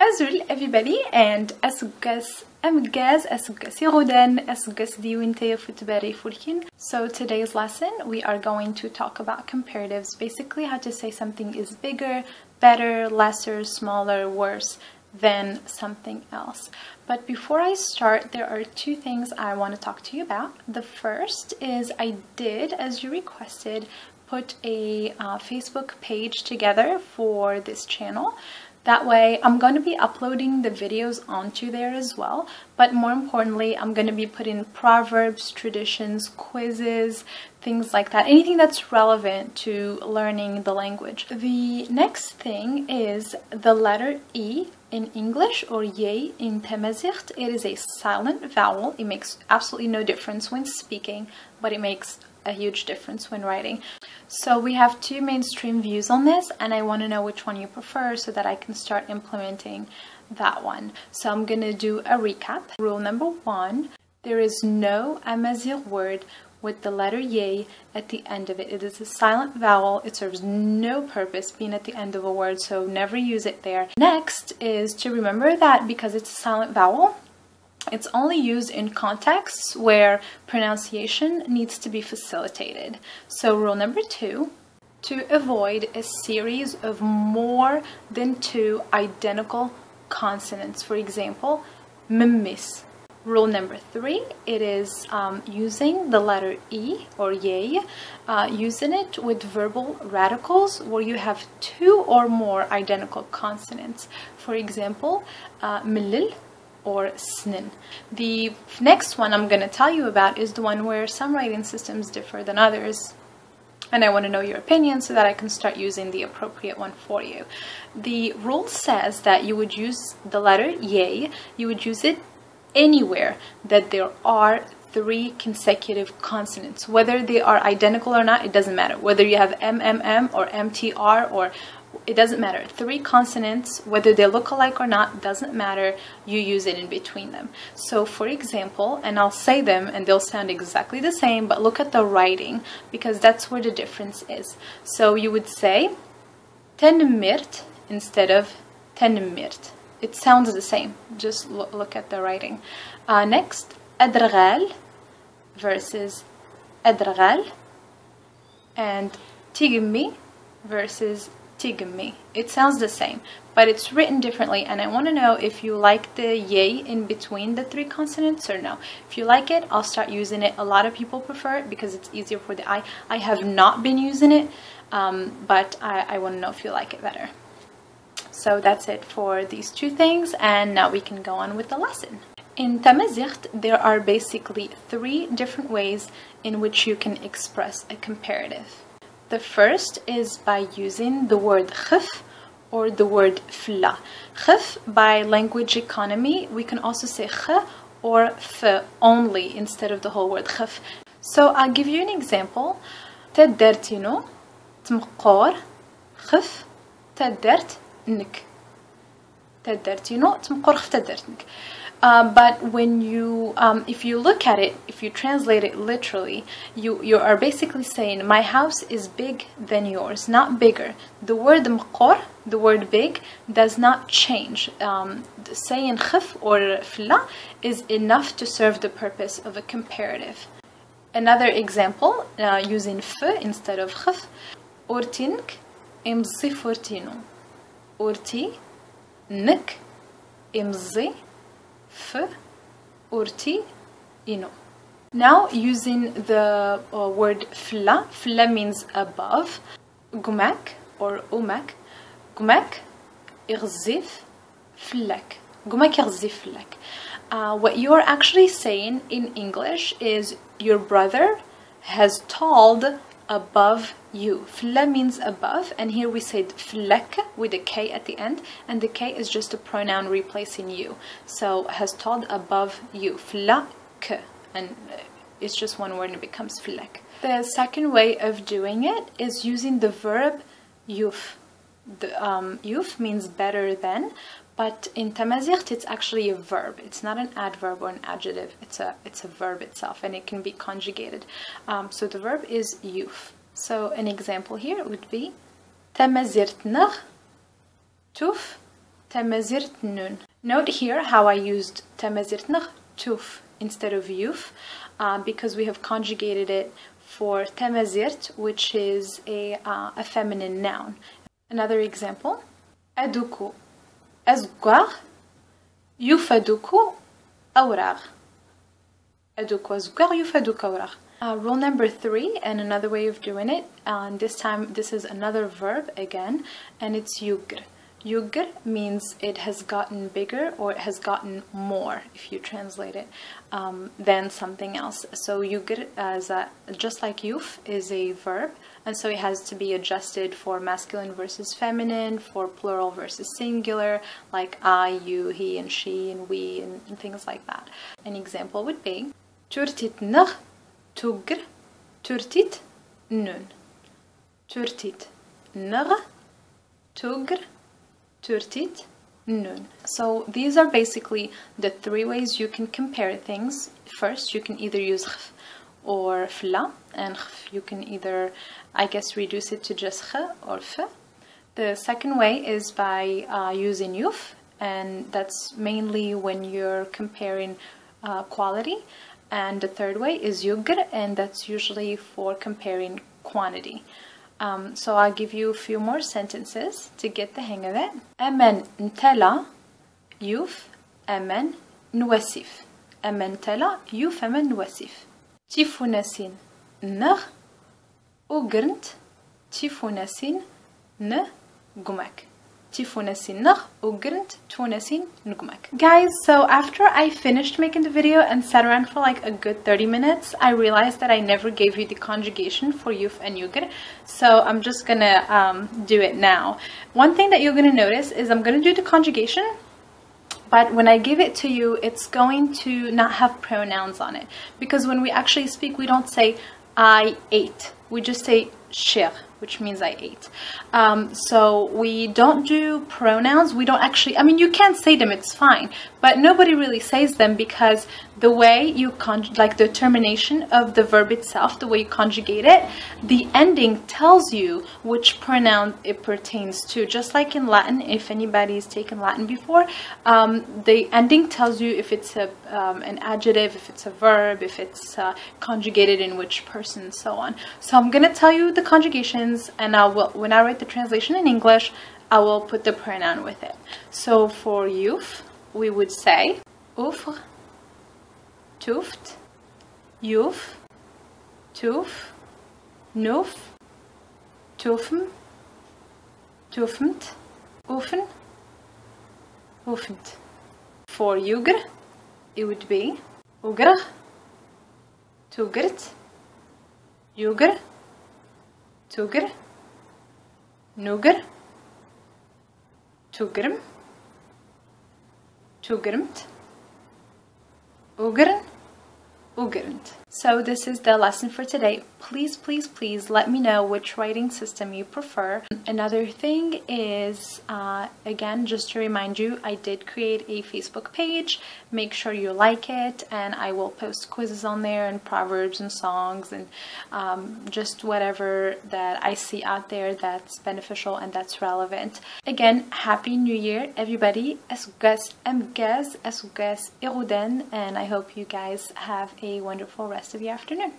Azul everybody and asuggas amgaz asuggas irudan asuggas diwintaya futbari fulkin. So today's lesson we are going to talk about comparatives, basically how to say something is bigger, better, lesser, smaller, worse than something else. But before I start, there are two things I want to talk to you about. The first is I did, as you requested, put a uh, Facebook page together for this channel. That way, I'm going to be uploading the videos onto there as well, but more importantly, I'm going to be putting proverbs, traditions, quizzes, things like that, anything that's relevant to learning the language. The next thing is the letter E in English or ye in Tamazight. It is a silent vowel. It makes absolutely no difference when speaking, but it makes a huge difference when writing. So we have two mainstream views on this and I want to know which one you prefer so that I can start implementing that one. So I'm going to do a recap. Rule number one, there is no Amazigh word with the letter ye at the end of it. It is a silent vowel. It serves no purpose being at the end of a word, so never use it there. Next is to remember that because it's a silent vowel, it's only used in contexts where pronunciation needs to be facilitated. So rule number two, to avoid a series of more than two identical consonants. For example, mmis. Rule number three, it is um, using the letter E or ye, uh, using it with verbal radicals where you have two or more identical consonants. For example, uh, milil or. The next one I'm going to tell you about is the one where some writing systems differ than others and I want to know your opinion so that I can start using the appropriate one for you. The rule says that you would use the letter ye, you would use it anywhere that there are three consecutive consonants. Whether they are identical or not, it doesn't matter. Whether you have MMM or MTR or it doesn't matter. Three consonants, whether they look alike or not, doesn't matter. You use it in between them. So for example, and I'll say them and they'll sound exactly the same, but look at the writing because that's where the difference is. So you would say tenmirt instead of tenmirt. It sounds the same. Just look at the writing. Uh, next, adragal versus adragal and tigmi versus tigmi. It sounds the same, but it's written differently and I want to know if you like the ye in between the three consonants or no. If you like it, eye'll start using it. A lot of people prefer it because it's easier for the I. I have not been using it, um, but I, I want to know if you like it better. So that's it for these two things and now we can go on with the lesson. In Tamazight, there are basically three different ways in which you can express a comparative. The first is by using the word khif or the word fla. Khif, by language economy, we can also say kh or f only instead of the whole word khif. So I'll give you an example. تدرتينو تمقور خف تدرت نك تدرتينو تمقور خف تدرت uh, but when you, um, if you look at it, if you translate it literally, you, you are basically saying, my house is big than yours, not bigger. The word mqor, the word big, does not change. Um, saying khif or fla is enough to serve the purpose of a comparative. Another example, uh, using f instead of khif, urtink imzi furtino. Urti, nik, imzi, f, urti, ino. Now using the uh, word fla, fla means above, gumak or umak, gumak, irzif, flak. Gumak irzif flak. Uh, what you're actually saying in English is your brother has told above you. Fla means above, and here we said flek with a K at the end, and the K is just a pronoun replacing you. So has told above you. Flak, and it's just one word and it becomes flek. The second way of doing it is using the verb yuf. The um, yuf means better than, but in Tamazight, it's actually a verb. It's not an adverb or an adjective. It's a it's a verb itself, and it can be conjugated. Um, so the verb is yuf. So an example here would be tamazirtna tuf tamazirtnun. Note here how I used tamazirtna tuf instead of yuf, uh, because we have conjugated it for temazirt, which is a, uh, a feminine noun. Another example, aduku أزقاغ يفدوكو أوراغ أدوكو أزقاغ يفدوكو أوراغ uh, rule number three, and another way of doing it, uh, and this time this is another verb again, and it's yugr. Yugr means it has gotten bigger or it has gotten more, if you translate it, um, than something else. So yugr, as a, just like yuf, is a verb, and so it has to be adjusted for masculine versus feminine, for plural versus singular, like I, you, he, and she, and we, and, and things like that. An example would be Turtit tugr, turtit, nun. Turtit, nr, tugr, turtit, nun. So these are basically the three ways you can compare things. First, you can either use khf or fla, and khf you can either, I guess, reduce it to just kh or f. The second way is by uh, using yuf, and that's mainly when you're comparing uh, quality. And the third way is yugr, and that's usually for comparing quantity. Um, so I'll give you a few more sentences to get the hang of it. Emen ntela yuf emen nwasif. Emen tela yuf emen nwasif. Tifunasin nar ugrnt tifunasin n gumak. Guys, so after I finished making the video and sat around for like a good 30 minutes, I realized that I never gave you the conjugation for yuf and yugr, so I'm just gonna um, do it now. One thing that you're gonna notice is I'm gonna do the conjugation but when I give it to you, it's going to not have pronouns on it. Because when we actually speak, we don't say, I ate. We just say, shir which means I ate. Um, so we don't do pronouns. We don't actually, I mean, you can say them, it's fine, but nobody really says them because the way you, con like the termination of the verb itself, the way you conjugate it, the ending tells you which pronoun it pertains to. Just like in Latin, if anybody's taken Latin before, um, the ending tells you if it's a, um, an adjective, if it's a verb, if it's uh, conjugated in which person, so on. So I'm going to tell you the conjugations, and I will, when I write the translation in English, I will put the pronoun with it. So for yuf, we would say ouvre, tuft, youth, tuf, nuf, tufen, tufend, oefen, oefend. For yuger, it would be uger, tugert, yuger, tuger, nuger, tugrm, Zugermt. Ogern. Ugernt. So this is the lesson for today. Please, please, please let me know which writing system you prefer. Another thing is, uh, again, just to remind you, I did create a Facebook page. Make sure you like it and I will post quizzes on there and proverbs and songs and um, just whatever that I see out there that's beneficial and that's relevant. Again, Happy New Year, everybody. Esgues Mgez, Esgues Iruden, and I hope you guys have a wonderful rest rest of your afternoon.